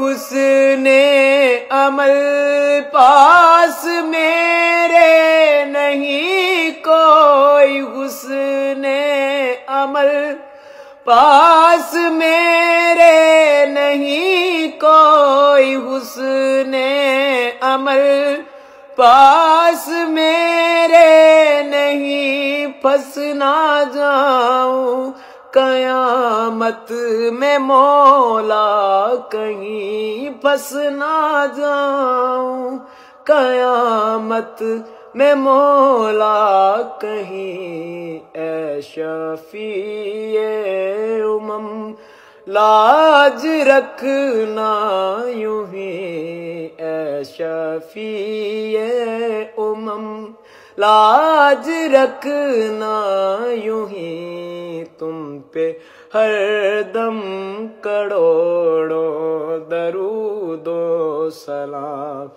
हुस्ने अमल पास मेरे नहीं, कोई हुस्ने अमल पास मेरे नहीं, कोई हुस्ने अमल पास मेरे नहीं, फंस ना जाऊँ। कयामत में मौला कहीं फंस ना जाऊँ। कयामत में मौला कहीं ए शफीए उमम। लाज रखना यूँ ही ए शफीए उमम। लाज रखना पे हर दम करोड़ों दरूदो सलाम।